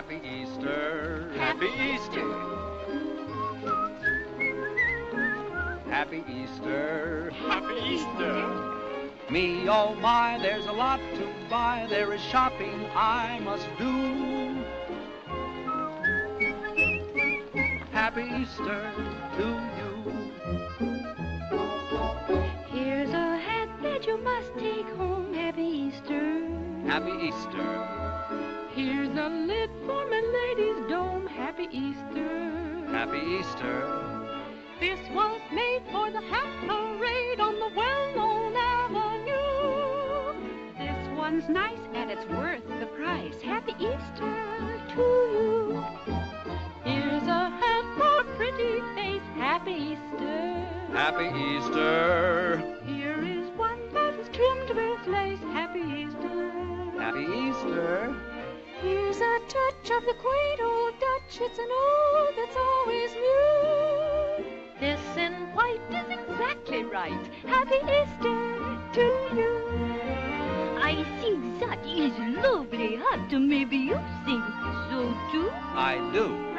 Happy Easter. Happy Easter. Happy Easter. Happy Easter. Me, oh my, there's a lot to buy. There is shopping I must do. Happy Easter to must take home. Happy Easter. Happy Easter. Here's a lid for my lady's dome. Happy Easter. Happy Easter. This was made for the hat parade on the well-known avenue. This one's nice and it's worth the price. Happy Easter to you. Here's a hat for a pretty face. Happy Easter. Happy Easter. Happy Easter. Here's a touch of the quaint old Dutch. It's an ode that's always new. This in white is exactly right. Happy Easter to you. I think that is lovely hat. Maybe you think so too. I do.